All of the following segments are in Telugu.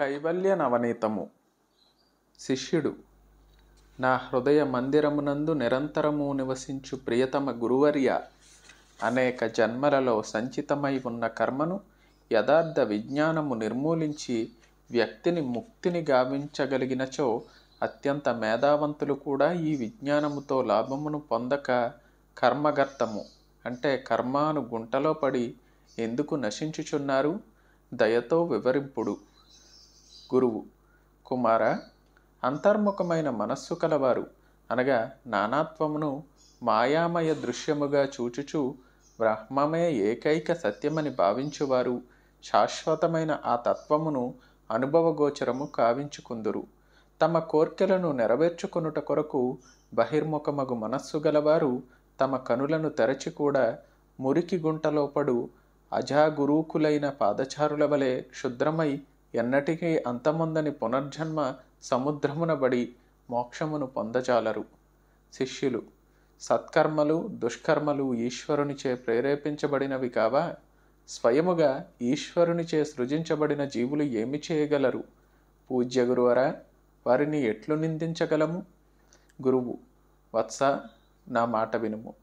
కైవల్య నవనీతము శిష్యుడు నా హృదయ మందిరమునందు నిరంతరము నివసించు ప్రియతమ గురువర్య అనేక జన్మలలో సంచితమై ఉన్న కర్మను యథార్థ విజ్ఞానము నిర్మూలించి వ్యక్తిని ముక్తిని గావించగలిగినచో అత్యంత మేధావంతులు కూడా ఈ విజ్ఞానముతో లాభమును పొందక కర్మగర్తము అంటే కర్మాను గుంటలో పడి ఎందుకు నశించుచున్నారు? దయతో వివరింపుడు. గురువు. కుమార అంతర్ముఖమైన మనస్సు కలవారు. అనగా నానాత్వమును మాయామయ దృశ్యముగా చూచుచు బ్రహ్మమే ఏకైక సత్యమని భావించువారు. శాశ్వతమైన ఆ తత్వమును అనుభవగోచరము కావించుకుందురు. తమ కోర్కెలను నెరవేర్చుకొనుట కొరకు బహిర్ముఖమగు మనస్సు గలవారు తమ కనులను తెరచి కూడా మురికి గుంటలోపడు అజాగురూకులైన పాదచారుల వలె క్షుద్రమై ఎన్నటికీ అంతమందని పునర్జన్మ సముద్రమున బడి మోక్షమును పొందజాలరు. శిష్యులు సత్కర్మలు దుష్కర్మలు ఈశ్వరునిచే ప్రేరేపించబడినవి కావా? స్వయముగా ఈశ్వరునిచే సృజించబడిన జీవులు ఏమి చేయగలరు? పూజ్య గురువరా వారిని ఎట్లు నిందించగలము? గురువు వత్స నా మాట వినుము.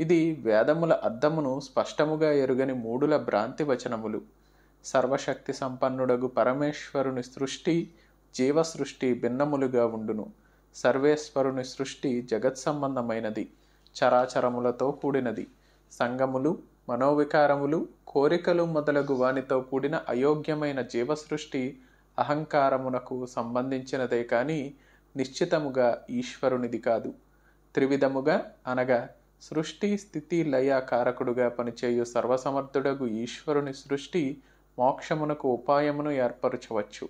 ఇది వేదముల అర్థమును స్పష్టముగా ఎరుగని మూడుల భ్రాంతి వచనములు. సర్వశక్తి సంపన్నుడగు పరమేశ్వరుని సృష్టి జీవ సృష్టి భిన్నములుగా ఉండును. సర్వేశ్వరుని సృష్టి జగత్ సంబంధమైనది చరాచరములతో కూడినది. సంగములు మనోవికారములు కోరికలు మొదలగు వానితో కూడిన అయోగ్యమైన జీవ సృష్టి అహంకారమునకు సంబంధించినదే కానీ నిశ్చితముగా ఈశ్వరునిది కాదు. త్రివిధముగా అనగా సృష్టి స్థితి లయ కారకుడుగా పనిచేయు సర్వసమర్థుడగు ఈశ్వరుని సృష్టి మోక్షమునకు ఉపాయమును ఏర్పరచవచ్చు.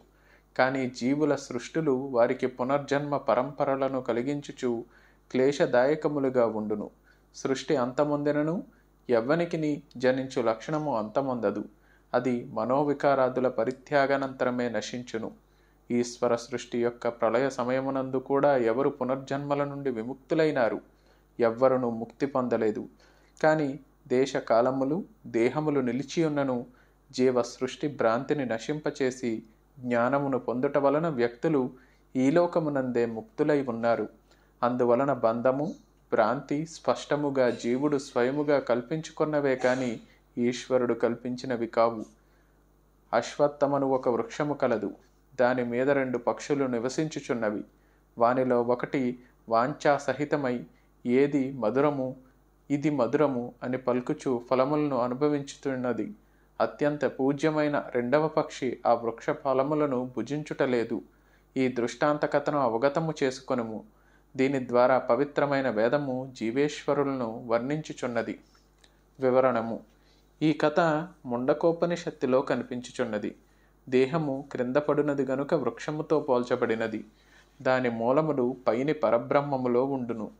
కానీ జీవుల సృష్టులు వారికి పునర్జన్మ పరంపరలను కలిగించుచు క్లేశదాయకములుగా ఉండును. సృష్టి అంతమొందినను ఎవ్వనికిని జనించు లక్షణము అంతమొందదు. అది మనోవికారాదుల పరిత్యాగానంతరమే నశించును. ఈశ్వర సృష్టి యొక్క ప్రళయ సమయమునందు కూడా ఎవరు పునర్జన్మల నుండి విముక్తులైనారు? ఎవ్వరును ముక్తి పొందలేదు. కానీ దేశ కాలములు దేహములు నిలిచియున్నను జీవ సృష్టి భ్రాంతిని నశింపచేసి జ్ఞానమును పొందుట వలన వ్యక్తులు ఈ లోకమునందే ముక్తులై ఉన్నారు. అందువలన బంధము భ్రాంతి స్పష్టముగా జీవుడు స్వయముగా కల్పించుకున్నవే కానీ ఈశ్వరుడు కల్పించినవి కావు. అశ్వత్థమను ఒక వృక్షము కలదు. దాని మీద రెండు పక్షులు నివసించుచున్నవి. వానిలో ఒకటి వాంఛా సహితమై ఏది మధురము ఇది మధురము అని పలుకుచు ఫలములను అనుభవించుతున్నది. అత్యంత పూజ్యమైన రెండవ పక్షి ఆ వృక్ష ఫలములను భుజించుటలేదు. ఈ దృష్టాంత కథను అవగతము చేసుకొనుము. దీని ద్వారా పవిత్రమైన వేదము జీవేశ్వరులను వర్ణించుచున్నది. వివరణము. ఈ కథ ముండకోపనిషత్తిలో కనిపించుచున్నది. దేహము క్రింద పడునది గనుక వృక్షముతో పోల్చబడినది. దాని మూలములు పైని పరబ్రహ్మములో ఉండును.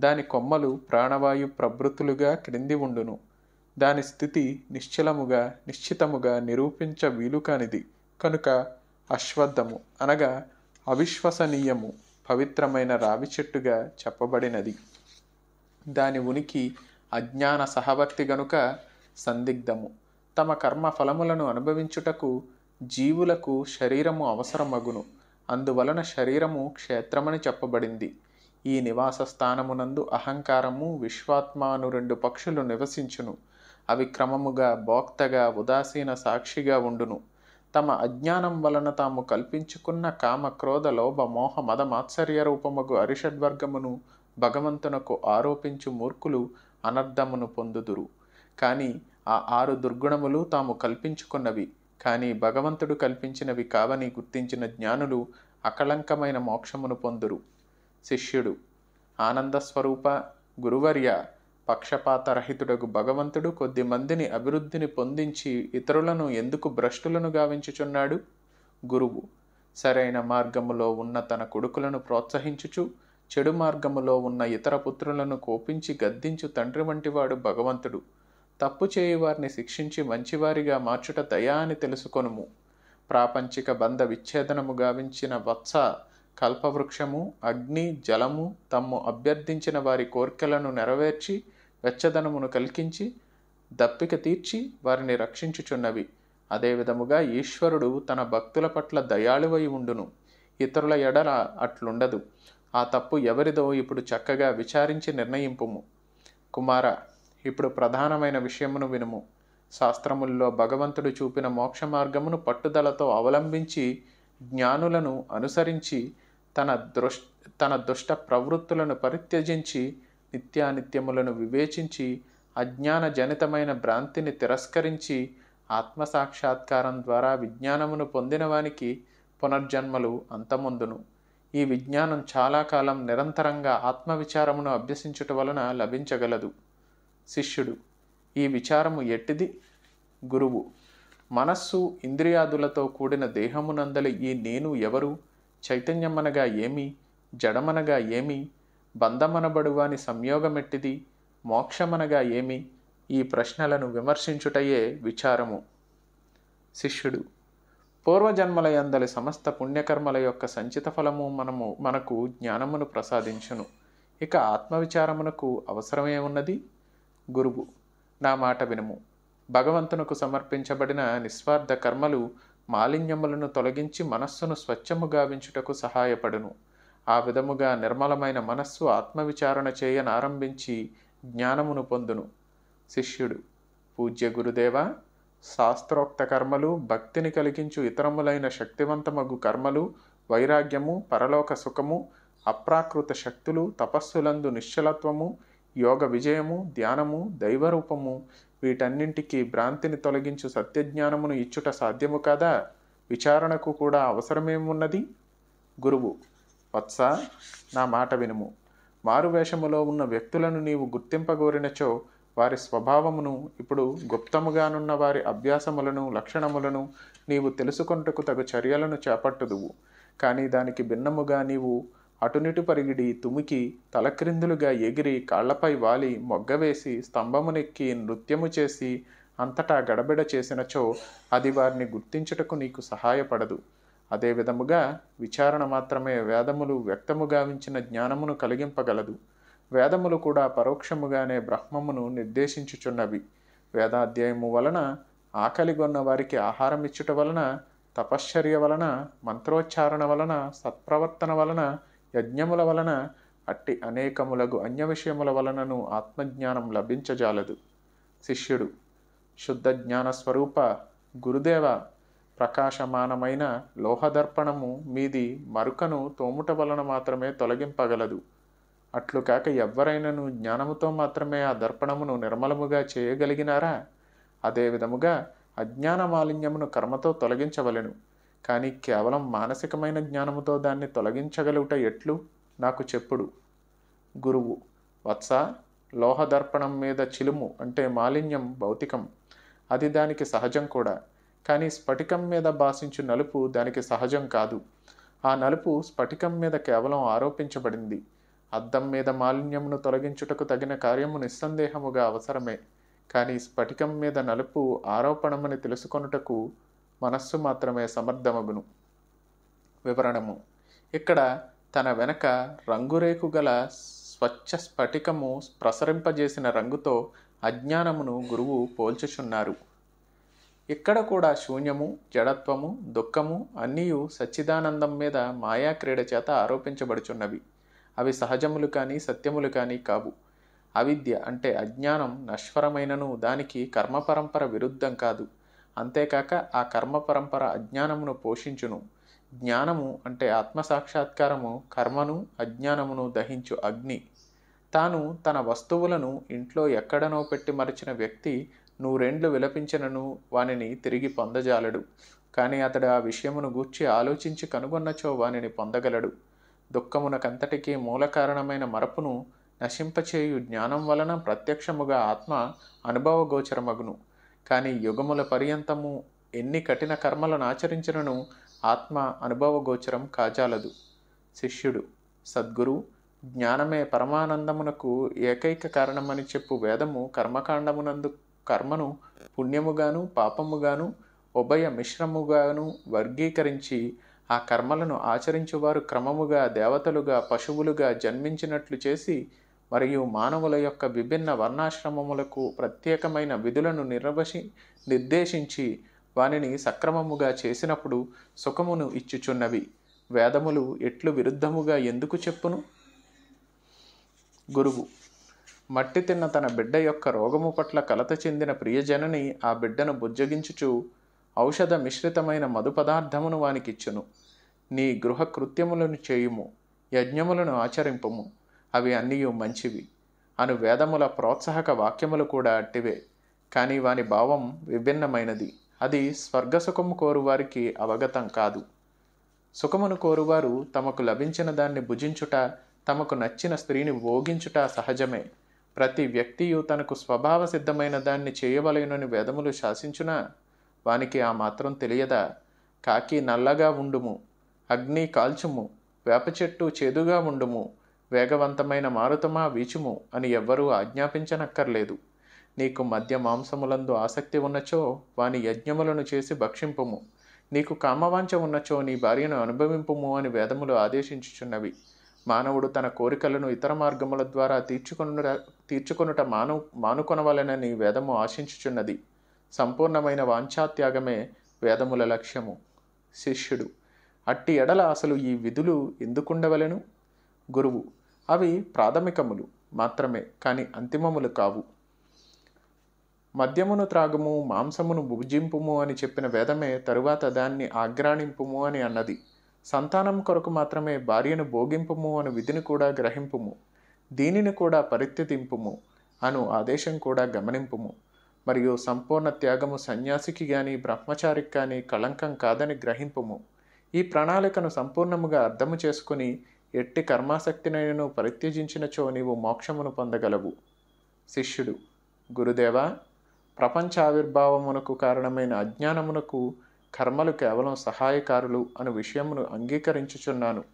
దాని కొమ్మలు ప్రాణవాయు ప్రభృతులుగా క్రింది ఉండును. దాని స్థితి నిశ్చలముగా నిశ్చితముగా నిరూపించ వీలు కానిది కనుక అశ్వద్ధము అనగా అవిశ్వసనీయము పవిత్రమైన రావి చెట్టుగా చెప్పబడినది. దాని ఉనికి అజ్ఞాన సహవర్తి గనుక సందిగ్ధము. తమ కర్మ ఫలములను అనుభవించుటకు జీవులకు శరీరము అవసరమగును. అందువలన శరీరము క్షేత్రమని చెప్పబడింది. ఈ నివాస స్థానమునందు అహంకారము విశ్వాత్మాను రెండు పక్షులు నివసించును. అవి క్రమముగా భోక్తగా ఉదాసీన సాక్షిగా ఉండును. తమ అజ్ఞానం వలన తాము కల్పించుకున్న కామ క్రోధ లోభ మోహ మద మాత్సర్య రూపముగు అరిషడ్వర్గమును భగవంతునకు ఆరోపించు మూర్ఖులు అనర్థమును పొందుదురు. కానీ ఆ ఆరు దుర్గుణములు తాము కల్పించుకున్నవి. కానీ భగవంతుడు కల్పించినవి కావని గుర్తించిన జ్ఞానులు అకళంకమైన మోక్షమును పొందురు. శిష్యుడు ఆనంద స్వరూప గురువర్య పక్షపాతరహితుడగు భగవంతుడు కొద్ది మందిని అభివృద్ధిని పొందించి ఇతరులను ఎందుకు భ్రష్టులను గావించుచున్నాడు? గురువు సరైన మార్గములో ఉన్న తన కొడుకులను ప్రోత్సహించుచు చెడు మార్గములో ఉన్న ఇతర పుత్రులను కోపించి గద్దించు తండ్రి వంటివాడు భగవంతుడు. తప్పు చేయి వారిని శిక్షించి మంచివారిగా మార్చుట దయా అని తెలుసుకొనుము. ప్రాపంచిక బంధ విచ్ఛేదనము గావించిన వత్స కల్పవృక్షము అగ్ని జలము తమ్ము అభ్యర్థించిన వారి కోర్కెలను నెరవేర్చి వెచ్చదనమును కల్కించి దప్పిక తీర్చి వారిని రక్షించుచున్నవి. అదేవిధముగా ఈశ్వరుడు తన భక్తుల పట్ల దయాళువై ఉండును. ఇతరుల ఎడల అట్లుండదు. ఆ తప్పు ఎవరిదో ఇప్పుడు చక్కగా విచారించి నిర్ణయింపుము. కుమార ఇప్పుడు ప్రధానమైన విషయమును వినుము. శాస్త్రముల్లో భగవంతుడు చూపిన మోక్ష మార్గమును పట్టుదలతో అవలంబించి జ్ఞానులను అనుసరించి తన దృష్ తన దుష్ట ప్రవృత్తులను పరిత్యజించి నిత్యానిత్యములను వివేచించి అజ్ఞాన జనితమైన భ్రాంతిని తిరస్కరించి ఆత్మసాక్షాత్కారం ద్వారా విజ్ఞానమును పొందినవానికి పునర్జన్మలు అంతముందును. ఈ విజ్ఞానం చాలా కాలం నిరంతరంగా ఆత్మవిచారమును అభ్యసించుట వలన లభించగలదు. శిష్యుడు ఈ విచారము ఎట్టిది? గురువు మనస్సు ఇంద్రియాదులతో కూడిన దేహమునందలి ఈ నేను ఎవరు? చైతన్యమనగా ఏమి? జడమనగా ఏమి? బంధమనబడువాని సంయోగమెట్టిది? మోక్షమనగా ఏమి? ఈ ప్రశ్నలను విమర్శించుటయే విచారము. శిష్యుడు పూర్వజన్మలయందలి సమస్త పుణ్యకర్మల యొక్క సంచిత ఫలము మనము మనకు జ్ఞానమును ప్రసాదించును. ఇక ఆత్మవిచారమునకు అవసరమే ఉన్నది? గురువు నా మాట వినుము. భగవంతునకు సమర్పించబడిన నిస్వార్థ కర్మలు మాలిన్యములను తొలగించి మనస్సును స్వచ్ఛము గావించుటకు సహాయపడును. ఆ విధముగా నిర్మలమైన మనస్సు ఆత్మవిచారణ చేయనారంభించి జ్ఞానమును పొందును. శిష్యుడు పూజ్య గురుదేవ శాస్త్రోక్త కర్మలు భక్తిని కలిగించు ఇతరములైన శక్తివంతమగు కర్మలు వైరాగ్యము పరలోక సుఖము అప్రాకృత శక్తులు తపస్సులందు నిశ్చలత్వము యోగ విజయము ధ్యానము దైవరూపము వీటన్నింటికి భ్రాంతిని తొలగించు సత్యజ్ఞానమును ఇచ్చుట సాధ్యము కాదా? విచారణకు కూడా అవసరమేమున్నది? గురువు వత్స నా మాట వినుము. మారువేషములో ఉన్న వ్యక్తులను నీవు గుర్తింపగోరినచో వారి స్వభావమును ఇప్పుడు గుప్తముగానున్న వారి అభ్యాసములను లక్షణములను నీవు తెలుసుకొనుటకు తగు చర్యలను చేపట్టుదువు. కానీ దానికి భిన్నముగా నీవు అటునిటు పరిగిడి తుమికి తలక్రిందులుగా ఎగిరి కాళ్ళపై వాలి మొగ్గవేసి స్తంభమునెక్కి నృత్యము చేసి అంతటా గడబిడ చేసినచో అది వారిని గుర్తించుటకు నీకు సహాయపడదు. అదే విధముగా విచారణ మాత్రమే వేదములు వ్యక్తముగావించిన జ్ఞానమును కలిగింపగలదు. వేదములు కూడా పరోక్షముగానే బ్రహ్మమును నిర్దేశించుచున్నవి. వేదాధ్యాయము వలన ఆకలిగొన్న వారికి ఆహారం ఇచ్చుట వలన తపశ్చర్య వలన మంత్రోచ్చారణ వలన సత్ప్రవర్తన వలన యజ్ఞముల వలన అట్టి అనేకములగు అన్య విషయముల వలనను ఆత్మజ్ఞానం లభించజాలదు. శిష్యుడు శుద్ధ జ్ఞాన స్వరూప గురుదేవ ప్రకాశమానమైన లోహదర్పణము మీది మరుకను తోముట వలన మాత్రమే తొలగింపగలదు. అట్లు కాక ఎవ్వరైనను జ్ఞానముతో మాత్రమే ఆ దర్పణమును నిర్మలముగా చేయగలిగినారా? అదే విధముగా అజ్ఞాన మాలిన్యమును కర్మతో తొలగించవలెను. కానీ కేవలం మానసికమైన జ్ఞానముతో దాన్ని తొలగించగలుగుట ఎట్లు? నాకు చెప్పుడు. గురువు వత్స లోహదర్పణం మీద చిలుము అంటే మాలిన్యం భౌతికం. అది దానికి సహజం కూడా. కానీ స్ఫటికం మీద భాషించు నలుపు దానికి సహజం కాదు. ఆ నలుపు స్ఫటికం మీద కేవలం ఆరోపించబడింది. అద్దం మీద మాలిన్యమును తొలగించుటకు తగిన కార్యము నిస్సందేహముగా అవసరమే. కానీ స్ఫటికం మీద నలుపు ఆరోపణమని తెలుసుకొనుటకు మనస్సు మాత్రమే సమర్థమగును. వివరణము. ఇక్కడ తన వెనక రంగురేకు గల స్వచ్ఛ స్ఫటికము ప్రసరింపజేసిన రంగుతో అజ్ఞానమును గురువు పోల్చుచున్నారు. ఇక్కడ కూడా శూన్యము జడత్వము దుఃఖము అన్నీయు సచ్చిదానందం మీద మాయాక్రీడ చేత ఆరోపించబడుచున్నవి. అవి సహజములు కానీ సత్యములు కానీ కావు. అవిద్య అంటే అజ్ఞానం నశ్వరమైనను దానికి కర్మపరంపర విరుద్ధం కాదు. అంతేకాక ఆ కర్మపరంపర అజ్ఞానమును పోషించును. జ్ఞానము అంటే ఆత్మసాక్షాత్కారము కర్మను అజ్ఞానమును దహించు అగ్ని. తాను తన వస్తువులను ఇంట్లో ఎక్కడనో పెట్టి మరచిన వ్యక్తి నూరేండ్లు విలపించినను వానిని తిరిగి పొందజాలడు. కానీ అతడు ఆ విషయమును గూర్చి ఆలోచించి కనుగొన్నచో వానిని పొందగలడు. దుఃఖమునకంతటికీ మూల కారణమైన మరపును నశింపచేయు జ్ఞానం వలన ప్రత్యక్షముగా ఆత్మ అనుభవగోచరమగును. కానీ యుగముల పర్యంతము ఎన్ని కఠిన కర్మలను ఆచరించినను ఆత్మ అనుభవగోచరం కాజాలదు. శిష్యుడు సద్గురు జ్ఞానమే పరమానందమునకు ఏకైక కారణమని చెప్పు వేదము కర్మకాండమునందు కర్మను పుణ్యముగాను పాపముగాను ఉభయ మిశ్రముగాను వర్గీకరించి ఆ కర్మలను ఆచరించువారు క్రమముగా దేవతలుగా పశువులుగా జన్మించినట్లు చేసి మరియు మానవుల యొక్క విభిన్న వర్ణాశ్రమములకు ప్రత్యేకమైన విధులను నిర్వసి నిర్దేశించి వానిని సక్రమముగా చేసినప్పుడు సుఖమును ఇచ్చుచున్నవి. వేదములు ఎట్లు విరుద్ధముగా ఎందుకు చెప్పును? గురువు మట్టి తిన్న తన బిడ్డ యొక్క రోగము పట్ల కలత చెందిన ప్రియజనని ఆ బిడ్డను బుజ్జగించుచు ఔషధ మిశ్రితమైన మధు పదార్థమును వానికిచ్చును. నీ గృహ కృత్యములను చేయుము యజ్ఞములను ఆచరింపుము. అవి అన్నీ మంచివి. అను వేదముల ప్రోత్సాహక వాక్యములు కూడా అట్టివే. కానీ వాని భావం విభిన్నమైనది. అది స్వర్గసుఖము కోరువారికి అవగతం కాదు. సుఖమును కోరువారు తమకు లభించిన దాన్ని భుజించుట తమకు నచ్చిన స్త్రీని భోగించుట సహజమే. ప్రతి వ్యక్తియు తనకు స్వభావ సిద్ధమైన దాన్ని చేయవలెనని వేదములు శాసించునా? వానికి ఆ మాత్రం తెలియదా? కాకి నల్లగా ఉండుము అగ్ని కాల్చుము వేప చెట్టు చేదుగా ఉండుము వేగవంతమైన మారుతమా వీచుము అని ఎవ్వరూ ఆజ్ఞాపించనక్కర్లేదు. నీకు మద్య మాంసములందు ఆసక్తి ఉన్నచో వాని యజ్ఞములను చేసి భక్షింపుము. నీకు కామవాంఛ ఉన్నచో నీ భార్యను అనుభవింపుము అని వేదములు ఆదేశించుచున్నవి. మానవుడు తన కోరికలను ఇతర మార్గముల ద్వారా తీర్చుకొనుట తీర్చుకొనుట మాను మానుకొనవలెనని వేదము ఆశించుచున్నది. సంపూర్ణమైన వాంఛాత్యాగమే వేదముల లక్ష్యము. శిష్యుడు అట్టి ఎడల అసలు ఈ విధులు ఎందుకుండవలెను? గురువు అవి ప్రాథమికములు మాత్రమే కానీ అంతిమములు కావు. మద్యమును త్రాగము మాంసమును భుజింపుము అని చెప్పిన వేదమే తరువాత దాన్ని ఆగ్రాణింపుము అని అన్నది. సంతానం కొరకు మాత్రమే భార్యను భోగింపుము అని విధిని కూడా గ్రహింపుము. దీనిని కూడా పరిత్యతింపుము అను ఆదేశం కూడా గమనింపుము. మరియు సంపూర్ణ త్యాగము సన్యాసికి గాని బ్రహ్మచారికి కానీ కళంకం కాదని గ్రహింపుము. ఈ ప్రణాళికను సంపూర్ణముగా అర్థము చేసుకుని ఎట్టి కర్మాసక్తినైనను పరిత్యజించినచో నీవు మోక్షమును పొందగలవు. శిష్యుడు గురుదేవా ప్రపంచ ఆవిర్భావమునకు కారణమైన అజ్ఞానమునకు కర్మలు కేవలం సహాయకారులు అను విషయమును అంగీకరించుచున్నాను.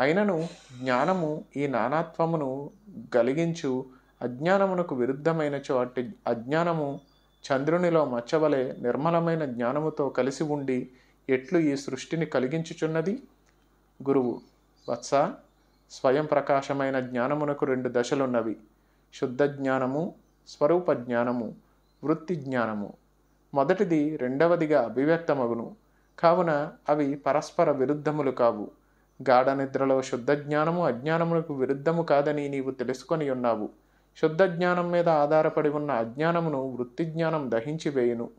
అయినను జ్ఞానము ఈ నానాత్వమును గలిగించు. అజ్ఞానమునకు విరుద్ధమైనచో అట్టి అజ్ఞానము చంద్రునిలో మచ్చవలే నిర్మలమైన జ్ఞానముతో కలిసి ఉండి ఎట్లు ఈ సృష్టిని కలిగించుచున్నది? గురువు వత్స స్వయం ప్రకాశమైన జ్ఞానమునకు రెండు దశలున్నవి. శుద్ధ జ్ఞానము స్వరూప జ్ఞానము వృత్తి జ్ఞానము. మొదటిది రెండవదిగా అభివ్యక్తమగును. కావున అవి పరస్పర విరుద్ధములు కావు. గాఢ నిద్రలో శుద్ధ జ్ఞానము అజ్ఞానములకు విరుద్ధము కాదని నీవు తెలుసుకొని ఉన్నావు. శుద్ధ జ్ఞానం మీద ఆధారపడి ఉన్న అజ్ఞానమును వృత్తి జ్ఞానం దహించి వేయును.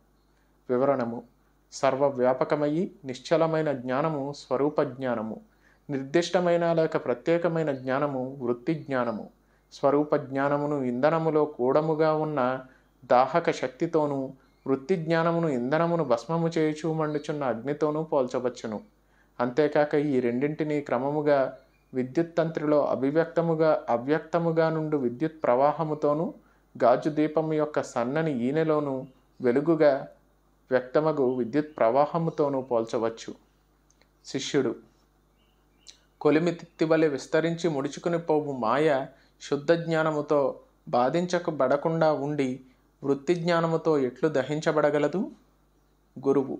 వివరణము. సర్వవ్యాపకమయ్యి నిశ్చలమైన జ్ఞానము స్వరూప జ్ఞానము నిర్దిష్టమైన లేక ప్రత్యేకమైన జ్ఞానము వృత్తి జ్ఞానము స్వరూప జ్ఞానమును ఇంధనములో కూడముగా ఉన్న దాహక శక్తితోనూ వృత్తి జ్ఞానమును ఇంధనమును భస్మము చేయుచూ మండుచున్న అగ్నితోనూ పోల్చవచ్చును. అంతేకాక ఈ రెండింటినీ క్రమముగా విద్యుత్ తంత్రిలో అభివ్యక్తముగా అవ్యక్తముగా నుండి విద్యుత్ ప్రవాహముతోనూ గాజు దీపము యొక్క సన్నని ఈనెలోనూ వెలుగుగా వ్యక్తమగు విద్యుత్ ప్రవాహముతోనూ పోల్చవచ్చు. శిష్యుడు కొలిమి తిత్తివలె విస్తరించి ముడుచుకుని పోవు మాయ శుద్ధ జ్ఞానముతో బాధించకబడకుండా ఉండి వృత్తి జ్ఞానముతో ఎట్లు దహించబడగలదు? గురువు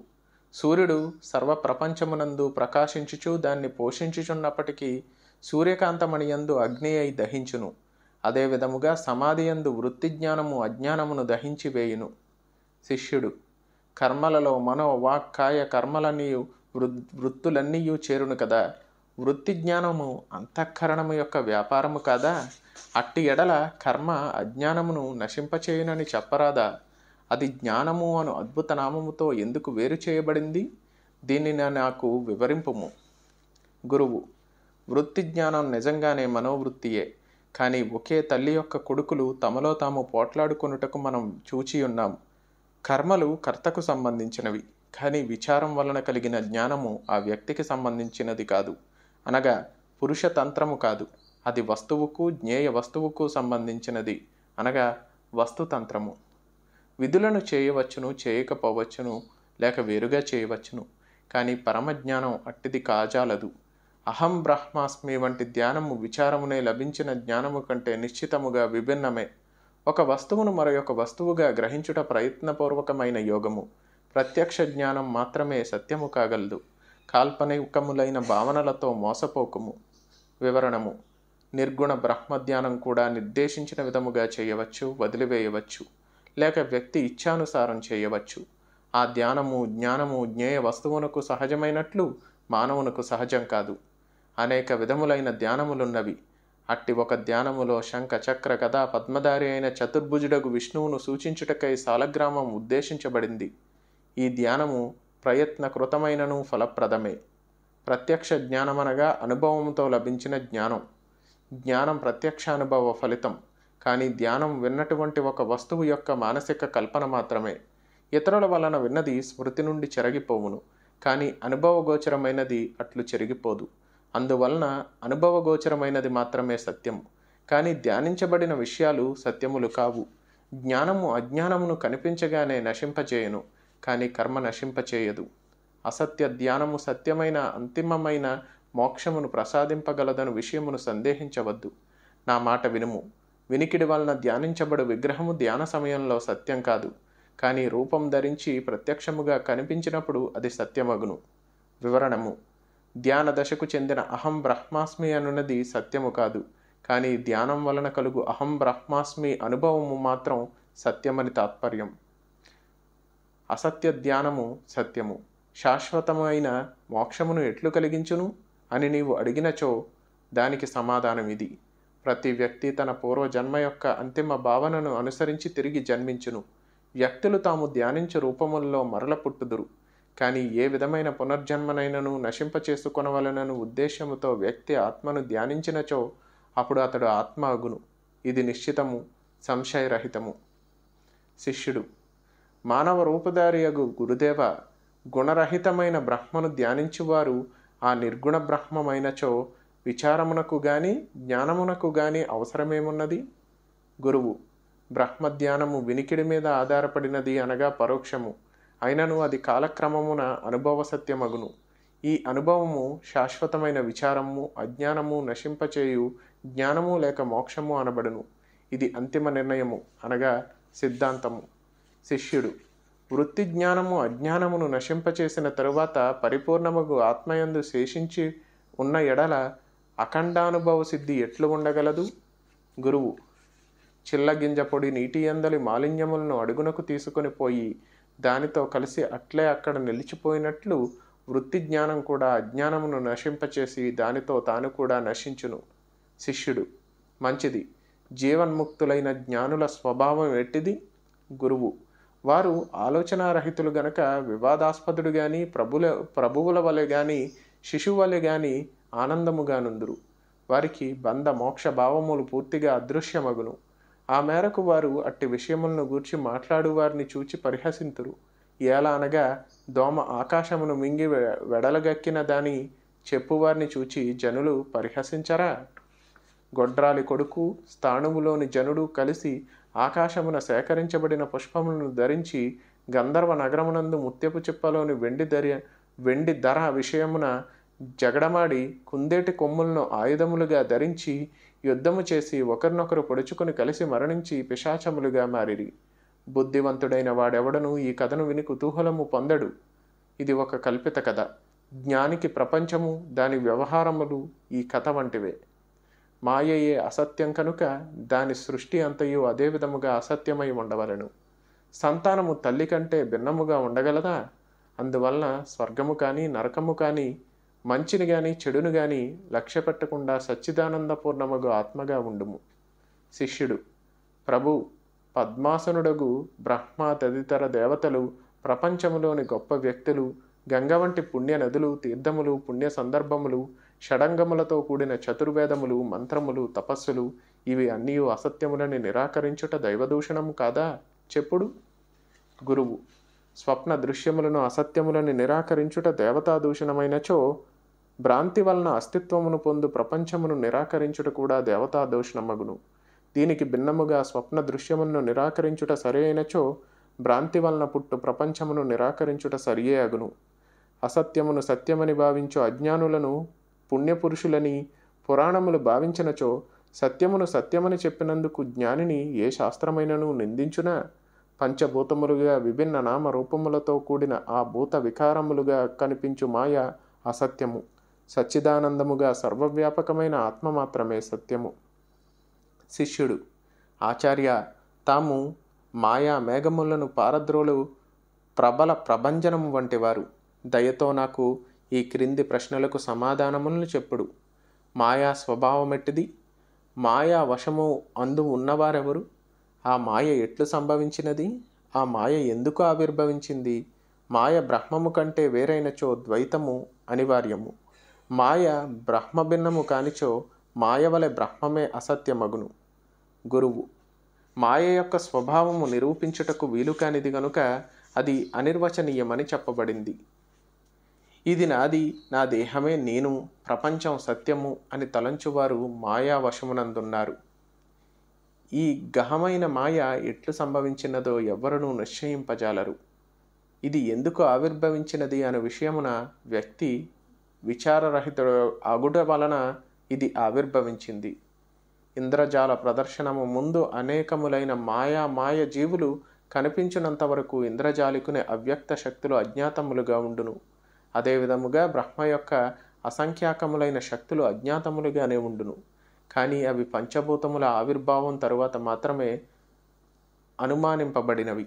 సూర్యుడు సర్వ ప్రపంచమునందు ప్రకాశించుచు దాన్ని పోషించుచున్నప్పటికీ సూర్యకాంతమణియందు అగ్ని అయి దహించును. అదే విధముగా సమాధియందు వృత్తి జ్ఞానము అజ్ఞానమును దహించి వేయును. శిష్యుడు కర్మలలో మనో వాక్ కాయ వృ వృత్తులన్నీయు చేరును కదా? వృత్తి జ్ఞానము అంతఃకరణము యొక్క వ్యాపారము కాదా? అట్టి ఎడల కర్మ అజ్ఞానమును నశింపచేయునని చెప్పరాదా? అది జ్ఞానము అను అద్భుత నామముతో ఎందుకు వేరు చేయబడింది? దీనిని నాకు వివరింపుము. గురువు వృత్తి జ్ఞానం నిజంగానే మనోవృత్తియే కానీ ఒకే తల్లి యొక్క కొడుకులు తమలో తాము పోట్లాడుకొనుటకు మనం చూచి ఉన్నాం. కర్మలు కర్తకు సంబంధించినవి కానీ విచారం వలన కలిగిన జ్ఞానము ఆ వ్యక్తికి సంబంధించినది కాదు. అనగా పురుష తంత్రము కాదు అది వస్తువుకు జ్ఞేయ వస్తువుకు సంబంధించినది. అనగా వస్తుతంత్రము. విధులను చేయవచ్చును చేయకపోవచ్చును లేక వేరుగా చేయవచ్చును. కానీ పరమజ్ఞానం అట్టిది కాజాలదు. అహం బ్రహ్మాస్మి వంటి ధ్యానము విచారమునే లభించిన జ్ఞానము కంటే నిశ్చితముగా విభిన్నమే. ఒక వస్తువును మరొక వస్తువుగా గ్రహించుట ప్రయత్నపూర్వకమైన యోగము. ప్రత్యక్ష జ్ఞానం మాత్రమే సత్యము కాగలదు. కాల్పనికములైన భావనలతో మోసపోకుము. వివరణము. నిర్గుణ బ్రహ్మధ్యానం కూడా నిర్దేశించిన విధముగా చేయవచ్చు వదిలివేయవచ్చు. లేక వ్యక్తి ఇచ్ఛానుసారం చేయవచ్చు. ఆ ధ్యానము జ్ఞానము జ్ఞేయ వస్తువునకు సహజమైనట్లు మానవునకు సహజం కాదు. అనేక విధములైన ధ్యానములున్నవి. అట్టి ఒక ధ్యానములో శంఖ చక్ర గదా పద్మధారి అయిన చతుర్భుజుడగు విష్ణువును సూచించుటకై సాలగ్రామం ఉద్దేశించబడింది. ఈ ధ్యానము ప్రయత్నకృతమైనను ఫలప్రదమే. ప్రత్యక్ష జ్ఞానమనగా అనుభవంతో లభించిన జ్ఞానం. జ్ఞానం ప్రత్యక్ష అనుభవ ఫలితం. కానీ ధ్యానం విన్నటువంటి ఒక వస్తువు యొక్క మానసిక కల్పన మాత్రమే. ఇతరుల వలన విన్నది స్మృతి నుండి చెరగిపోవును కానీ అనుభవగోచరమైనది అట్లు చెరిగిపోదు. అందువలన అనుభవగోచరమైనది మాత్రమే సత్యము కానీ ధ్యానించబడిన విషయాలు సత్యములు కావు. జ్ఞానము అజ్ఞానమును కనిపించగానే నశింపచేయను కానీ కర్మ నశింపచేయదు. అసత్య ధ్యానము సత్యమైన అంతిమమైన మోక్షమును ప్రసాదింపగలదను విషయమును సందేహించవద్దు. నా మాట వినుము. వినికిడి వలన ధ్యానించబడు విగ్రహము ధ్యాన సమయంలో సత్యం కాదు. కానీ రూపం ధరించి ప్రత్యక్షముగా కనిపించినప్పుడు అది సత్యమగును. వివరణము. ధ్యాన దశకు చెందిన అహం బ్రహ్మాస్మి అనున్నది సత్యము కాదు. కానీ ధ్యానం వలన కలుగు అహం బ్రహ్మాస్మి అనుభవము మాత్రం సత్యమని తాత్పర్యం. అసత్య ధ్యానము సత్యము. శాశ్వతమైన మోక్షమును ఎట్లు కలిగించును? అని నీవు అడిగినచో దానికి సమాధానం ఇది ప్రతి వ్యక్తి తన పూర్వజన్మ యొక్క అంతిమ భావనను అనుసరించి తిరిగి జన్మించును. వ్యక్తులు తాము ధ్యానించే రూపముల్లో మరల పుట్టుదురు. కానీ ఏ విధమైన పునర్జన్మనైనను నశింపచేసుకొనవలనను ఉద్దేశముతో వ్యక్తి ఆత్మను ధ్యానించినచో అప్పుడు అతడు ఆత్మ అగును ఇది నిశ్చితము సంశయరహితము. శిష్యుడు మానవ రూపధారియగు గురుదేవ గుణరహితమైన బ్రహ్మను ధ్యానించువారు ఆ నిర్గుణ బ్రహ్మమైనచో విచారమునకు గాని జ్ఞానమునకు గాని అవసరమేమున్నది? గురువు బ్రహ్మధ్యానము వినికిడి మీద ఆధారపడినది అనగా పరోక్షము. అయినను అది కాలక్రమమున అనుభవ సత్యమగును. ఈ అనుభవము శాశ్వతమైన విచారము అజ్ఞానము నశింపచేయు జ్ఞానము లేక మోక్షము అనబడును. ఇది అంతిమ నిర్ణయము అనగా సిద్ధాంతము. శిష్యుడు వృత్తి జ్ఞానము అజ్ఞానమును నశింపచేసిన తరువాత పరిపూర్ణముగు ఆత్మయందు శేషించి ఉన్న ఎడల అఖండానుభవ సిద్ధి ఎట్లు ఉండగలదు? గురువు చిల్లగింజ పొడి నీటి ఎందలి మాలిన్యములను అడుగునకు తీసుకొని పోయి దానితో కలిసి అట్లే అక్కడ నిలిచిపోయినట్లు వృత్తి జ్ఞానం కూడా అజ్ఞానమును నశింపచేసి దానితో తాను కూడా నశించును. శిష్యుడు మంచిది. జీవన్ముక్తులైన జ్ఞానుల స్వభావం ఎట్టిది? గురువు వారు ఆలోచనారహితులు గనక వివాదాస్పదుడు కానీ ప్రభుల ప్రభువుల వలె కానీ శిశువు వలె కానీ ఆనందముగా నుందురు. వారికి బంధ మోక్ష భావములు పూర్తిగా అదృశ్యమగును. ఆ మేరకు వారు అట్టి విషయములను గూర్చి మాట్లాడు వారిని చూచి పరిహసింతురు. ఎలా అనగా దోమ ఆకాశమును మింగి వెడలగక్కిన దాని చెప్పువారిని చూచి జనులు పరిహసించరా? గొడ్రాలి కొడుకు స్థాణువులోని జనుడు కలిసి ఆకాశమున సేకరించబడిన పుష్పములను ధరించి గంధర్వ నగరమునందు ముత్యపు చిప్పలోని వెండి ధర వెండి ధర విషయమున జగడమాడి కుందేటి కొమ్ములను ఆయుధములుగా ధరించి యుద్ధము చేసి ఒకరినొకరు పొడుచుకుని కలిసి మరణించి పిశాచములుగా మారిరి. బుద్ధివంతుడైన వాడెవడను ఈ కథను విని కుతూహలము పొందడు. ఇది ఒక కల్పిత కథ. జ్ఞానికి ప్రపంచము దాని వ్యవహారములు ఈ కథ వంటివే. మాయయే అసత్యం కనుక దాని సృష్టి అంతయు అదే విధముగా అసత్యమై ఉండవలను. సంతానము తల్లి కంటే భిన్నముగా ఉండగలదా? అందువలన స్వర్గము కానీ నరకము కానీ మంచిని గాని చెడును గాని లక్ష్య పెట్టకుండా సచ్చిదానందపూర్ణముగు ఆత్మగా ఉండుము. శిష్యుడు ప్రభు పద్మాసనుడగు బ్రహ్మ తదితర దేవతలు ప్రపంచములోని గొప్ప వ్యక్తులు గంగ వంటి పుణ్య నదులు తీర్థములు పుణ్య సందర్భములు షడంగములతో కూడిన చతుర్వేదములు మంత్రములు తపస్సులు ఇవి అన్నీ అసత్యములని నిరాకరించుట దైవదూషణము కాదా? చెప్పుడు. గురువు స్వప్న దృశ్యములను అసత్యములని నిరాకరించుట దేవతా దూషణమైనచో భ్రాంతి వలన అస్తిత్వమును పొందు ప్రపంచమును నిరాకరించుట కూడా దేవతా దోషణమగును. దీనికి భిన్నముగా స్వప్న దృశ్యములను నిరాకరించుట సరియైనచో భ్రాంతి వలన పుట్టు ప్రపంచమును నిరాకరించుట సరియే అగును. అసత్యమును సత్యమని భావించు అజ్ఞానులను పుణ్యపురుషులని పురాణములు భావించినచో సత్యమును సత్యమని చెప్పినందుకు జ్ఞానిని ఏ శాస్త్రమైనను నిందించునా? పంచభూతములుగా విభిన్న నామ రూపములతో కూడిన ఆ భూత వికారములుగా కనిపించు మాయ అసత్యము. సచ్చిదానందముగా సర్వవ్యాపకమైన ఆత్మ మాత్రమే సత్యము. శిష్యుడు ఆచార్య తాము మాయా మేఘములను పారద్రోలు ప్రబల ప్రభంజనం వంటివారు. దయతో నాకు ఈ క్రింది ప్రశ్నలకు సమాధానములను చెప్పుడు. మాయా స్వభావమెట్టిది? మాయా వశము అందు ఉన్నవారెవరు? ఆ మాయ ఎట్లు సంభవించినది? ఆ మాయ ఎందుకు ఆవిర్భవించింది? మాయ బ్రహ్మము కంటే వేరైనచో ద్వైతము అనివార్యము. మాయ బ్రహ్మభిన్నము కానిచో మాయ వలె బ్రహ్మమే అసత్యమగును. గురువు మాయ యొక్క స్వభావము నిరూపించుటకు వీలు కానిది గనుక అది అనిర్వచనీయమని చెప్పబడింది. ఇది నాది నా దేహమే నేను ప్రపంచం సత్యము అని తలంచువారు మాయా వశమునందున్నారు ఈ గహమైన మాయ ఎట్లు సంభవించినదో ఎవ్వరూ నిశ్చయింపజాలరు. ఇది ఎందుకు ఆవిర్భవించినది అనే విషయమున వ్యక్తి విచారరహితుడు అగుట వలన ఇది ఆవిర్భవించింది. ఇంద్రజాల ప్రదర్శనము ముందు అనేకములైన మాయా మాయ జీవులు కనిపించినంత వరకు ఇంద్రజాలికునే అవ్యక్త శక్తులు అజ్ఞాతములుగా ఉండును. అదేవిధముగా బ్రహ్మ యొక్క అసంఖ్యాకములైన శక్తులు అజ్ఞాతములుగానే ఉండును. కానీ అవి పంచభూతముల ఆవిర్భావం తరువాత మాత్రమే అనుమానింపబడినవి.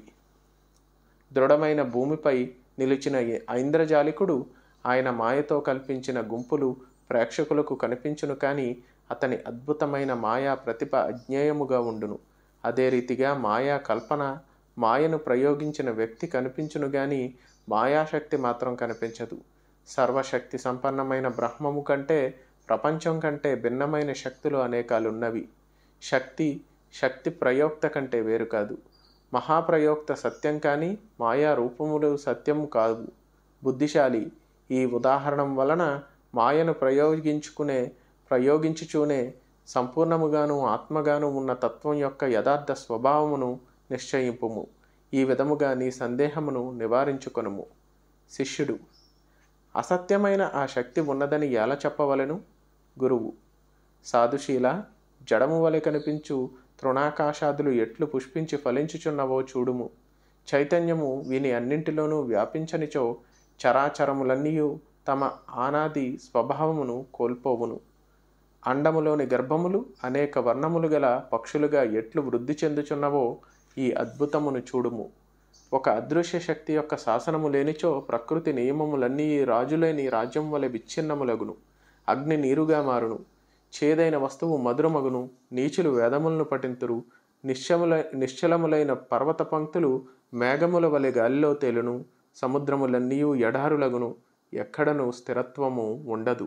దృఢమైన భూమిపై నిలిచిన ఐంద్రజాలికుడు ఆయన మాయతో కల్పించిన గుంపులు ప్రేక్షకులకు కనిపించును కానీ అతని అద్భుతమైన మాయా ప్రతిభ అజ్ఞేయముగా ఉండును. అదే రీతిగా మాయా కల్పన మాయను ప్రయోగించిన వ్యక్తి కనిపించును గాని మాయాశక్తి మాత్రం కనిపించదు. సర్వశక్తి సంపన్నమైన బ్రహ్మము కంటే ప్రపంచం కంటే భిన్నమైన శక్తులు అనేకాలున్నవి. శక్తి శక్తి ప్రయోక్త కంటే వేరు కాదు. మహాప్రయోక్త సత్యం కానీ మాయా రూపములు సత్యము కాదు బుద్ధిశాలి ఈ ఉదాహరణం వలన మాయను ప్రయోగించుకునే ప్రయోగించుచూనే సంపూర్ణముగాను ఆత్మగాను ఉన్న తత్వం యొక్క యథార్థ స్వభావమును నిశ్చయింపుము. ఈ విధముగా నీ సందేహమును నివారించుకొనుము. శిష్యుడు అసత్యమైన ఆ శక్తి ఉన్నదని ఎలా చెప్పవలెను? గురువు సాధుశీల జడము వలె కనిపించు తృణాకాశాదులు ఎట్లు పుష్పించి ఫలించుచున్నవో చూడుము. చైతన్యము వీని అన్నింటిలోనూ వ్యాపించనిచో చరాచరములన్నీయు తమ ఆనాది స్వభావమును కోల్పోవును. అండములోని గర్భములు అనేక వర్ణములు గల పక్షులుగా ఎట్లు వృద్ధి చెందుచున్నవో ఈ అద్భుతమును చూడుము. ఒక అదృశ్య శక్తి యొక్క శాసనము లేనిచో ప్రకృతి నియమములన్నీ రాజులేని రాజ్యం వలె విచ్ఛిన్నములగును. అగ్ని నీరుగా మారును. చేదైన వస్తువు మధురమగును. నీచులు వేదములను పఠింతురు. నిశ్చముల నిశ్చలములైన పర్వత పంక్తులు మేఘముల వలె గాలిలో తేలును. సముద్రములన్నీయు ఎడారులగును ఎక్కడను స్థిరత్వము ఉండదు.